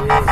Jesus.